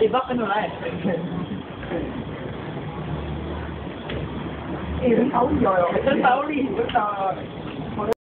Thì bắt cái này. Thì nó xấu rồi. Nó xấu đi, nó xấu rồi.